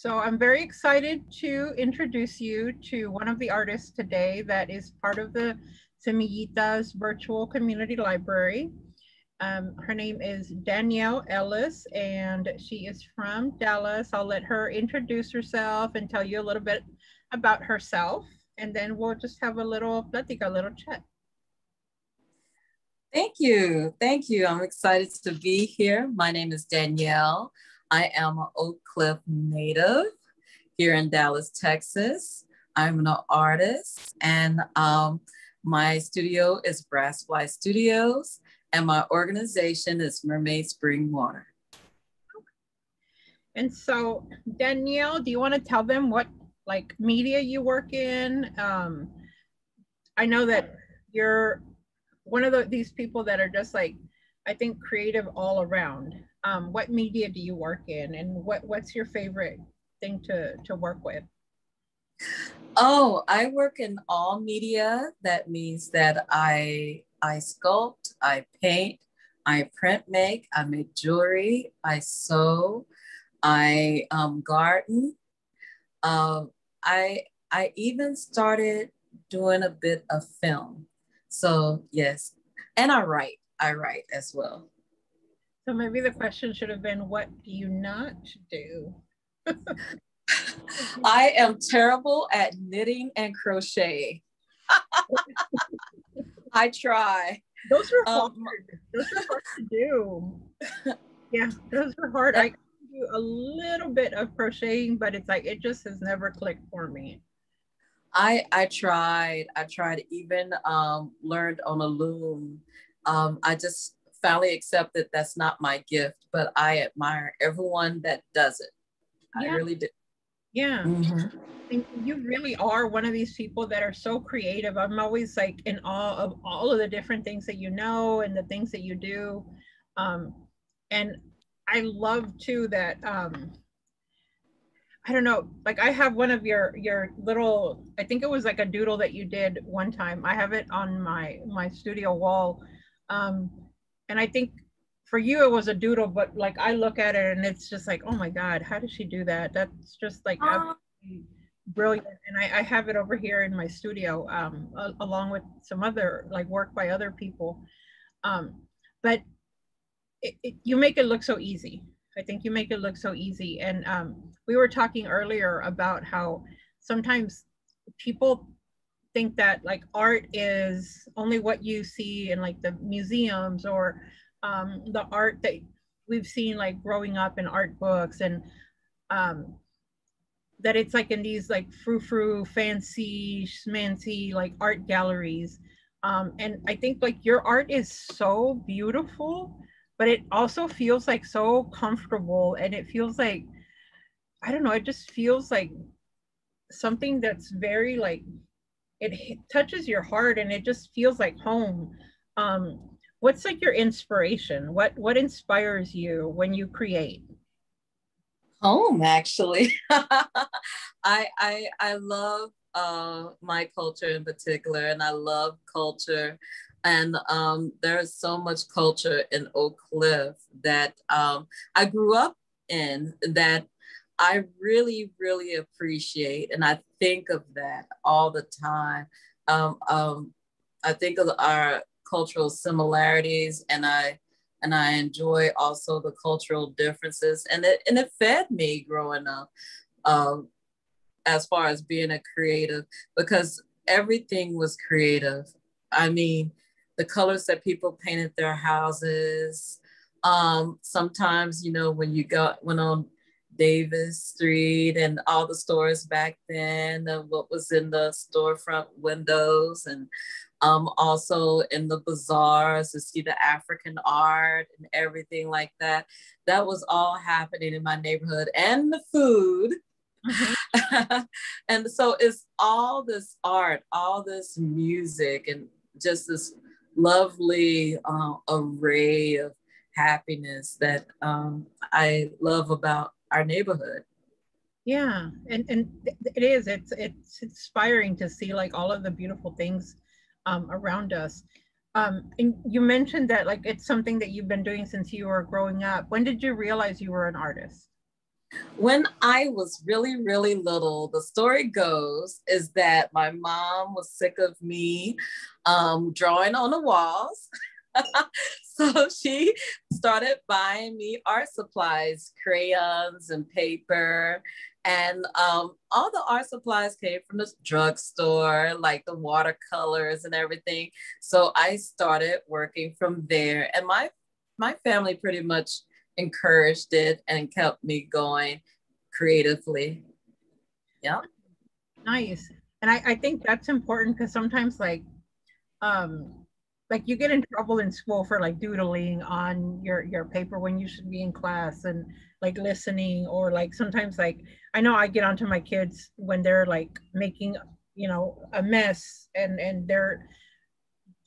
So I'm very excited to introduce you to one of the artists today that is part of the Semillitas Virtual Community Library. Um, her name is Danielle Ellis and she is from Dallas. I'll let her introduce herself and tell you a little bit about herself and then we'll just have a little platica, a little chat. Thank you. Thank you. I'm excited to be here. My name is Danielle. I am an Oak Cliff native here in Dallas, Texas. I'm an artist and um, my studio is Brassfly Studios and my organization is Mermaid Spring Water. And so Danielle, do you want to tell them what like media you work in? Um, I know that you're one of the, these people that are just like, I think creative all around. Um, what media do you work in and what, what's your favorite thing to, to work with? Oh, I work in all media. That means that I I sculpt, I paint, I print make, I make jewelry, I sew, I um, garden. Uh, I I even started doing a bit of film. So yes, and I write. I write as well. So maybe the question should have been, what do you not do? I am terrible at knitting and crochet. I try. Those are hard. Um, those are hard to do. Yeah, those are hard. I do a little bit of crocheting, but it's like it just has never clicked for me. I I tried. I tried even um, learned on a loom. Um, I just finally accepted that's not my gift, but I admire everyone that does it. Yeah. I really do. Yeah. Mm-hmm. You really are one of these people that are so creative. I'm always like in awe of all of the different things that you know and the things that you do. Um, and I love too that um, I don't know, like I have one of your your little I think it was like a doodle that you did one time. I have it on my my studio wall. Um, and I think for you it was a doodle, but like I look at it and it's just like, oh my God, how does she do that? That's just like brilliant. And I, I, have it over here in my studio, um, along with some other like work by other people. Um, but it, it, you make it look so easy. I think you make it look so easy. And um, we were talking earlier about how sometimes people think that like art is only what you see in like the museums or um, the art that we've seen like growing up in art books and um, that it's like in these like frou-frou fancy schmancy like art galleries. Um, and i think like your art is so beautiful but it also feels like so comfortable and it feels like i don't know it just feels like something that's very like it touches your heart and it just feels like home. Um what's like your inspiration? What what inspires you when you create? Home actually. I i i love uh my culture in particular and i love culture. And um there's so much culture in oak cliff that um i grew up in that I really, really appreciate, and I think of that all the time. Um, um, I think of our cultural similarities, and I and I enjoy also the cultural differences, and it and it fed me growing up, um, as far as being a creative, because everything was creative. I mean, the colors that people painted their houses. Um, sometimes, you know, when you got went on Davis Street and all the stores back then, and what was in the storefront windows, and um, also in the bazaars to see the African art and everything like that. That was all happening in my neighborhood, and the food. Mm-hmm. and so it's all this art, all this music, and just this lovely uh, array of happiness that um, I love about our neighborhood. Yeah and and it is it's it's inspiring to see like all of the beautiful things um, around us. Um, and you mentioned that like it's something that you've been doing since you were growing up. When did you realize you were an artist? When I was really, really little, the story goes is that my mom was sick of me um, drawing on the walls. so she started buying me art supplies, crayons and paper. And um, all the art supplies came from the drugstore, like the watercolors and everything. So I started working from there. And my my family pretty much encouraged it and kept me going creatively. Yeah. Nice. And I, I think that's important because sometimes like um like you get in trouble in school for like doodling on your your paper when you should be in class and like listening or like sometimes like I know I get onto my kids when they're like making you know a mess and and they're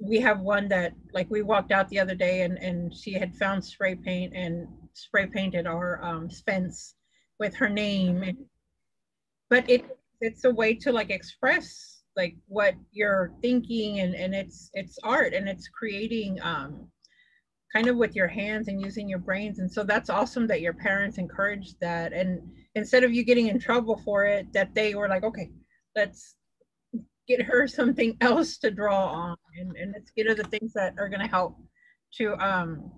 we have one that like we walked out the other day and and she had found spray paint and spray painted our um, fence with her name. And, but it it's a way to like express like what you're thinking and and it's it's art and it's creating um kind of with your hands and using your brains and so that's awesome that your parents encouraged that and instead of you getting in trouble for it that they were like okay let's get her something else to draw on and, and let's get her the things that are going to help to um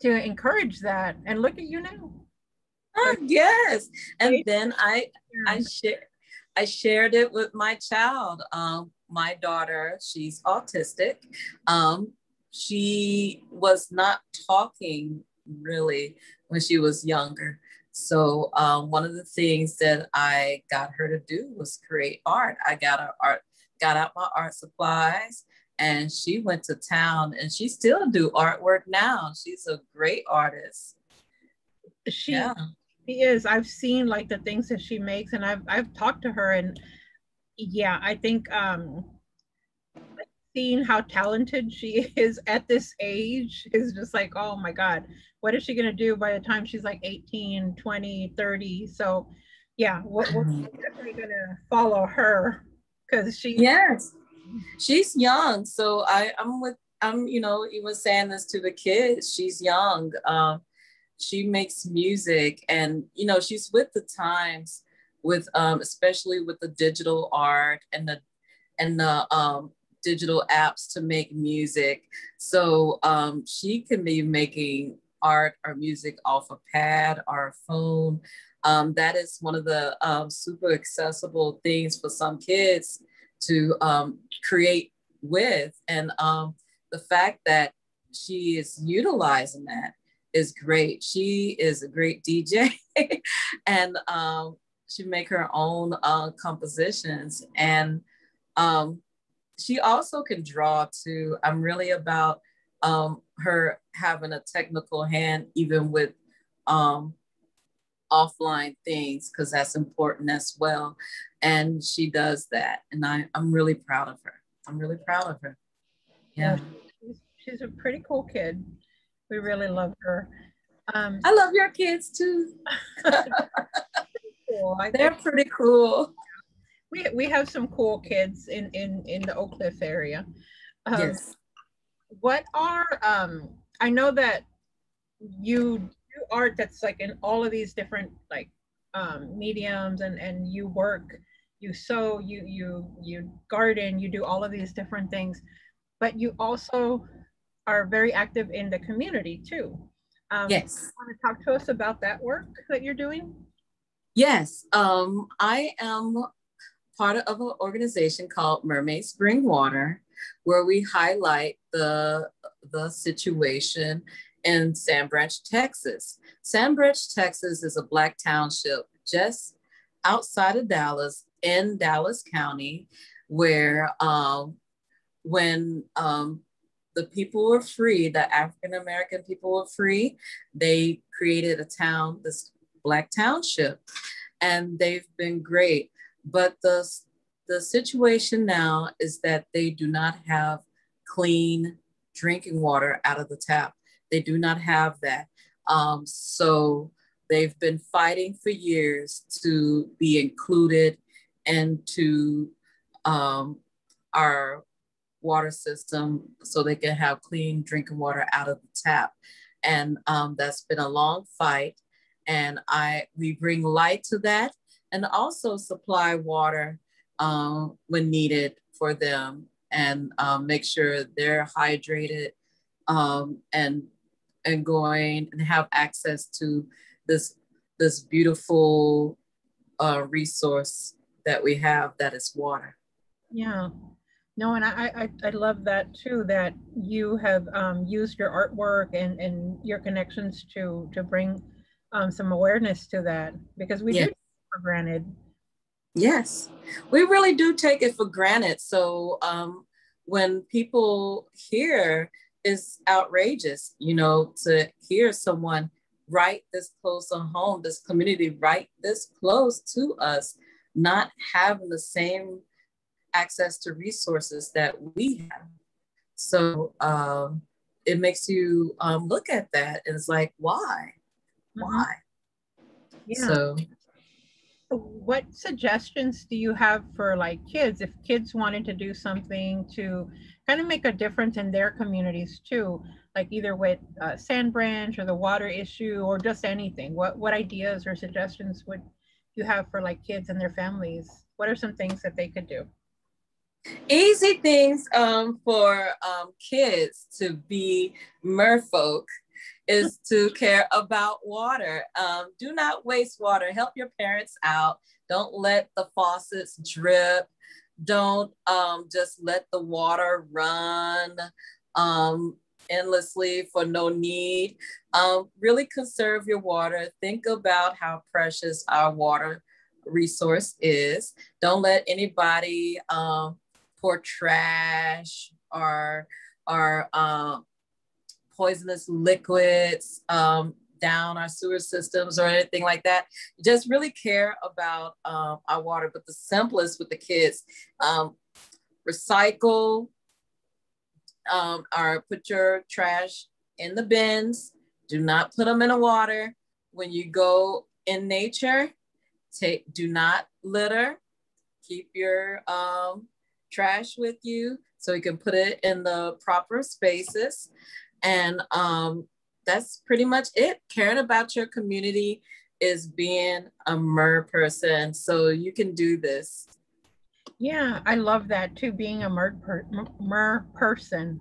to encourage that and look at you now. Oh, yes and then i i share i shared it with my child um my daughter she's autistic um she was not talking really when she was younger so um, one of the things that I got her to do was create art. I got her art, got out my art supplies, and she went to town and she still do artwork now. She's a great artist. She, yeah. She is. I've seen like the things that she makes, and I've I've talked to her, and yeah, I think um, seeing how talented she is at this age is just like, oh my god, what is she gonna do by the time she's like 18, 20, 30? So yeah, we're, we're mm-hmm. definitely gonna follow her because she yes she's young so i i'm with i'm you know even saying this to the kids she's young um she makes music and you know she's with the times with um especially with the digital art and the and the um digital apps to make music so um she can be making art or music off a pad or a phone um, that is one of the um, super accessible things for some kids to um, create with. And the fact that she is utilizing that is great. She is a great DJ and um, she make her own uh, compositions. And um, she also can draw too. I'm really about um, her having a technical hand, even with um, offline things because that's important as well. And she does that. And I, I'm really proud of her. I'm really proud of her. Yeah. She's, she's a pretty cool kid. We really love her. Um, I love your kids too. cool. They're pretty cool. We, we have some cool kids in, in, in the Oak Cliff area. Um, yes. What are, um, I know that you do art that's like in all of these different like um, mediums and and you work you sew you you you garden you do all of these different things but you also are very active in the community too. Um, yes. want to talk to us about that work that you're doing? Yes um, i am part of an organization called mermaid spring water where we highlight the the situation in Sand Branch, Texas. Sand Branch, Texas is a Black township just outside of Dallas in Dallas County, where um, when um, the people were free, the African American people were free, they created a town, this Black township, and they've been great. But the, the situation now is that they do not have clean drinking water out of the tap. They do not have that. Um, so they've been fighting for years to be included into um, our water system so they can have clean drinking water out of the tap. And um, that's been a long fight. and I we bring light to that and also supply water um, when needed for them and um, make sure they're hydrated um, and and going and have access to this this beautiful uh, resource that we have that is water. Yeah. No, and I, I, I love that too, that you have um, used your artwork and, and your connections to, to bring um, some awareness to that because we do for granted. Yes, we really do take it for granted. So um, when people hear is outrageous, you know, to hear someone right this close to home, this community right this close to us, not having the same access to resources that we have. So um, it makes you um, look at that and it's like, why? Mm-hmm. Why? Yeah. So what suggestions do you have for like kids if kids wanted to do something to kind of make a difference in their communities too like either with uh, sand branch or the water issue or just anything what what ideas or suggestions would you have for like kids and their families what are some things that they could do easy things um, for um, kids to be merfolk is to care about water. Um, do not waste water. Help your parents out. Don't let the faucets drip. Don't um, just let the water run um, endlessly for no need. Um, really conserve your water. Think about how precious our water resource is. Don't let anybody um, pour trash or or um, poisonous liquids um, down our sewer systems or anything like that. Just really care about um, our water. But the simplest with the kids, um, recycle um, or put your trash in the bins. Do not put them in the water. When you go in nature, take do not litter. Keep your um, trash with you so you can put it in the proper spaces. And um, that's pretty much it. Caring about your community is being a mer person. So you can do this. Yeah, I love that too, being a mer, per, mer person.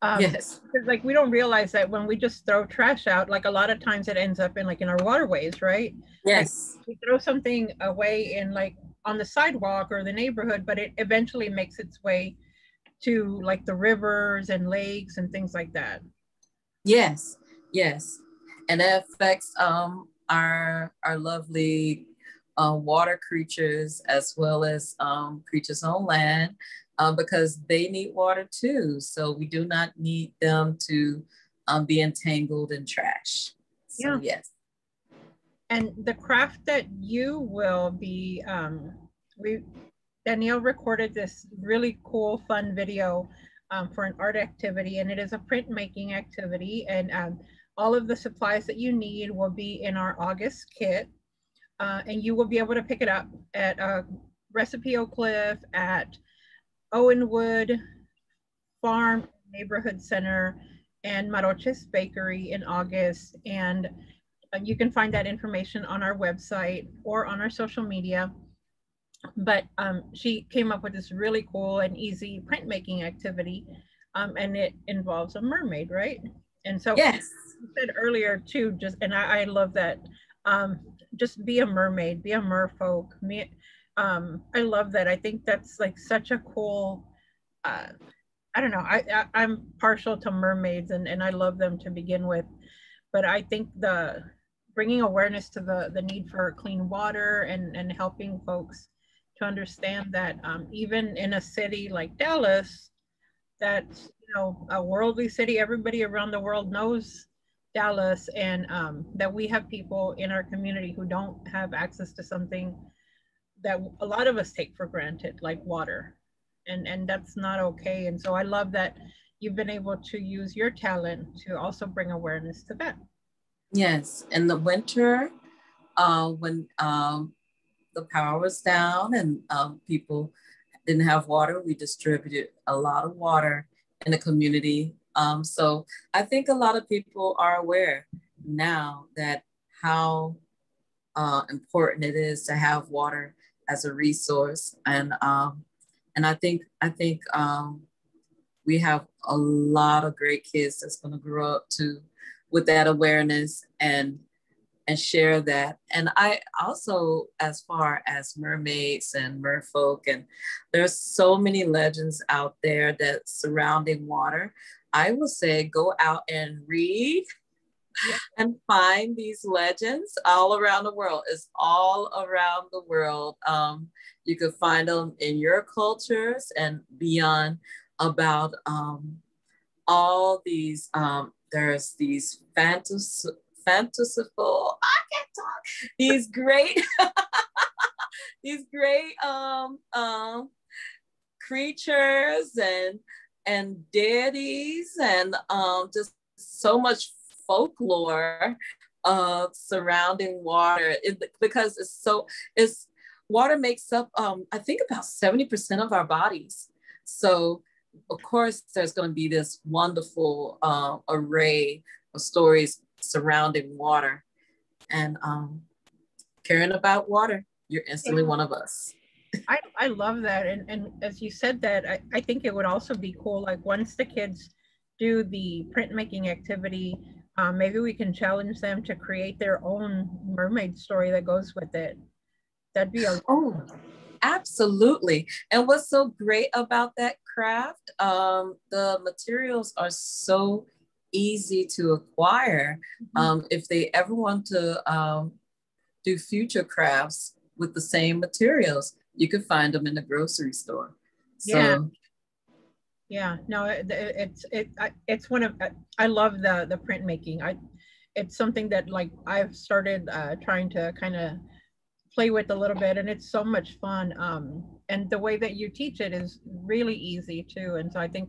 Um, yes. Because like we don't realize that when we just throw trash out, like a lot of times it ends up in like in our waterways, right? Yes. Like, we throw something away in like on the sidewalk or the neighborhood, but it eventually makes its way to like the rivers and lakes and things like that. Yes, yes, and that affects um, our our lovely uh, water creatures as well as um, creatures on land uh, because they need water too. So we do not need them to um, be entangled in trash. So, yeah. Yes. And the craft that you will be, um, we Danielle recorded this really cool, fun video um, for an art activity and it is a printmaking activity. And um, all of the supplies that you need will be in our August kit. Uh, and you will be able to pick it up at uh, Recipe Oak Cliff, at Owenwood Farm Neighborhood Center and Maroches Bakery in August. And you can find that information on our website or on our social media. But um, she came up with this really cool and easy printmaking activity um, and it involves a mermaid right? And so yes. said earlier too just and i, I love that um, just be a mermaid be a merfolk me um, i love that. I think that's like such a cool uh, i don't know I, I am partial to mermaids and, and i love them to begin with. But i think the bringing awareness to the the need for clean water and and helping folks to understand that um, even in a city like Dallas, that's you know a worldly city, everybody around the world knows Dallas, and um, that we have people in our community who don't have access to something that a lot of us take for granted, like water, and and that's not okay. And so I love that you've been able to use your talent to also bring awareness to that. Yes, in the winter, uh, when um, the power was down and um, people didn't have water, we distributed a lot of water in the community. Um, so I think a lot of people are aware now that how uh, important it is to have water as a resource. And um, and I think I think um, we have a lot of great kids that's going to grow up to with that awareness and and share that. And I also, as far as mermaids and merfolk, and there's so many legends out there that surrounding water. I will say go out and read and find these legends all around the world. It's all around the world. Um, you can find them in your cultures and beyond about um, all these. Um, there's these fantasy fantastical. I can't talk. These great, these great um, um, creatures and and deities and um, just so much folklore of surrounding water it, because it's so it's water makes up um, I think about 70% of our bodies. So of course there's going to be this wonderful uh, array of stories surrounding water and um, caring about water, you're instantly one of us. I, I love that. And, and as you said that, I, I think it would also be cool. Like once the kids do the printmaking activity, um, maybe we can challenge them to create their own mermaid story that goes with it. That'd be a oh, absolutely. And what's so great about that craft? Um, the materials are so easy to acquire. Mm-hmm. Um, if they ever want to um, do future crafts with the same materials, you could find them in the grocery store. So, yeah. Yeah, no, it, it's it it's one of I love the the printmaking. I it's something that like I've started uh, trying to kind of play with a little bit, and it's so much fun. Um, and the way that you teach it is really easy too. And so I think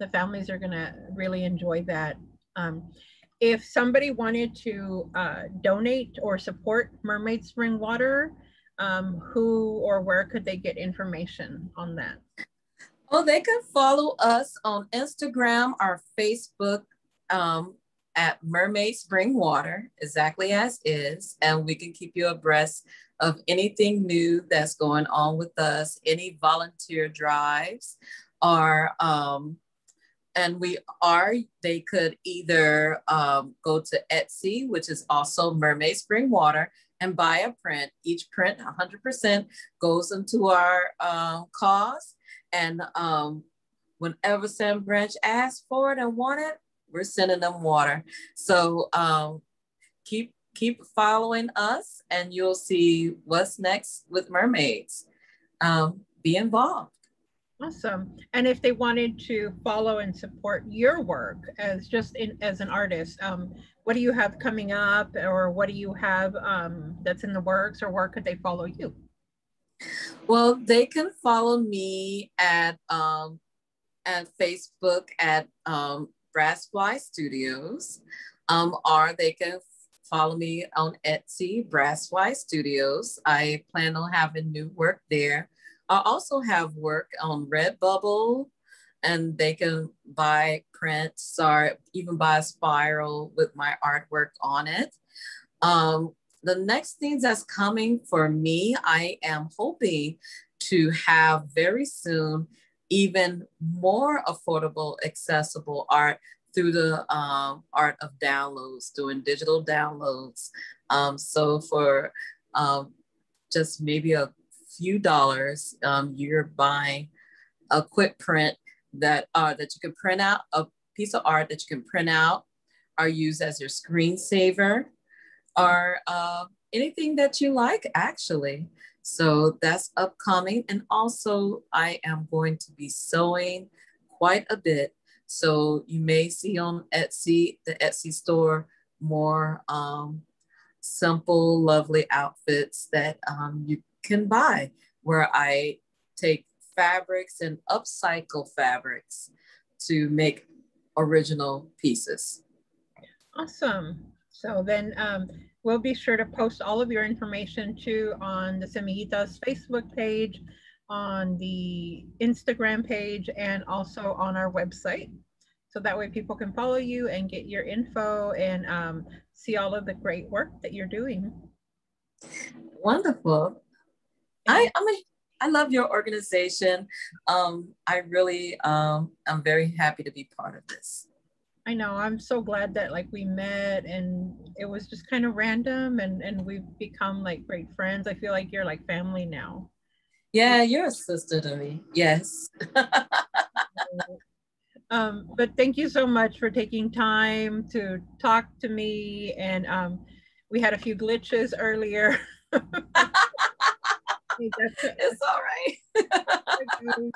the families are going to really enjoy that. Um, if somebody wanted to uh, donate or support Mermaid Spring Water, um, who or where could they get information on that? Well, they can follow us on Instagram or Facebook um, at Mermaid Spring Water, exactly as is, and we can keep you abreast of anything new that's going on with us, any volunteer drives, are, um, and we are, they could either um, go to Etsy, which is also Mermaid Spring Water, and buy a print. Each print, 100% goes into our uh, cause. And um, whenever Sand Branch asks for it and want it, we're sending them water. So um, keep keep following us, and you'll see what's next with mermaids. Um, be involved. Awesome. And if they wanted to follow and support your work as just in, as an artist, um, what do you have coming up or what do you have um, that's in the works or where could they follow you? Well, they can follow me at um, at Facebook at um, Brassfly Studios, um, or they can follow me on Etsy, Brassfly Studios. I plan on having new work there I also have work on Redbubble and they can buy prints or even buy a spiral with my artwork on it. Um, the next thing that's coming for me, I am hoping to have very soon even more affordable, accessible art through the um, art of downloads, doing digital downloads. Um, so for um, just maybe a few dollars, um, you're buying a quick print that uh, that you can print out a piece of art that you can print out or use as your screensaver or uh, anything that you like actually. So that's upcoming. And also I am going to be sewing quite a bit. So you may see on Etsy, the Etsy store, more um, simple, lovely outfits that um, you can buy, where I take fabrics and upcycle fabrics to make original pieces. Awesome. So then um, we'll be sure to post all of your information too on the Semillitas Facebook page, on the Instagram page, and also on our website. So that way people can follow you and get your info and um, see all of the great work that you're doing. Wonderful. I I'm a, I love your organization. Um, I really um, I'm very happy to be part of this. I know. I'm so glad that like we met and it was just kind of random and and we've become like great friends. I feel like you're like family now. Yeah, you're a sister to me. Yes. um, but thank you so much for taking time to talk to me. And um, we had a few glitches earlier. it's all right.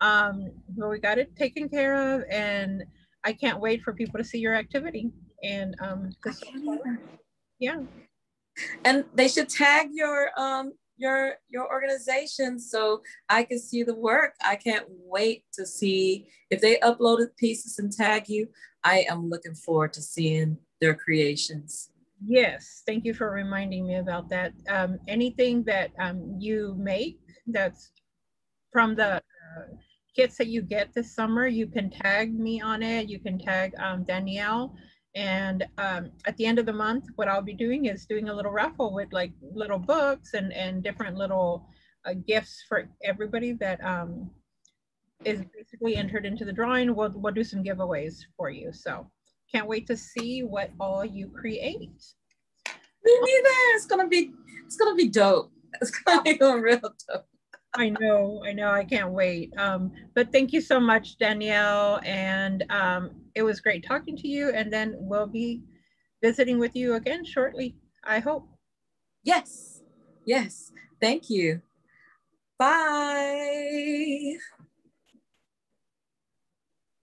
um, but we got it taken care of, and I can't wait for people to see your activity. And um, this, yeah, and they should tag your um your your organization so I can see the work. I can't wait to see if they uploaded pieces and tag you. I am looking forward to seeing their creations. Yes, thank you for reminding me about that. Um, anything that um, you make that's from the uh, kits that you get this summer, you can tag me on it. You can tag um, Danielle. And um, at the end of the month, what I'll be doing is doing a little raffle with like little books and, and different little uh, gifts for everybody that um, is basically entered into the drawing. We'll, we'll do some giveaways for you. So can't wait to see what all you create. Me neither. It's gonna be it's gonna be dope. It's gonna be real dope. I know, I know, I can't wait. Um, but thank you so much, Danielle. And um, it was great talking to you. And then we'll be visiting with you again shortly, I hope. Yes, yes. Thank you. Bye.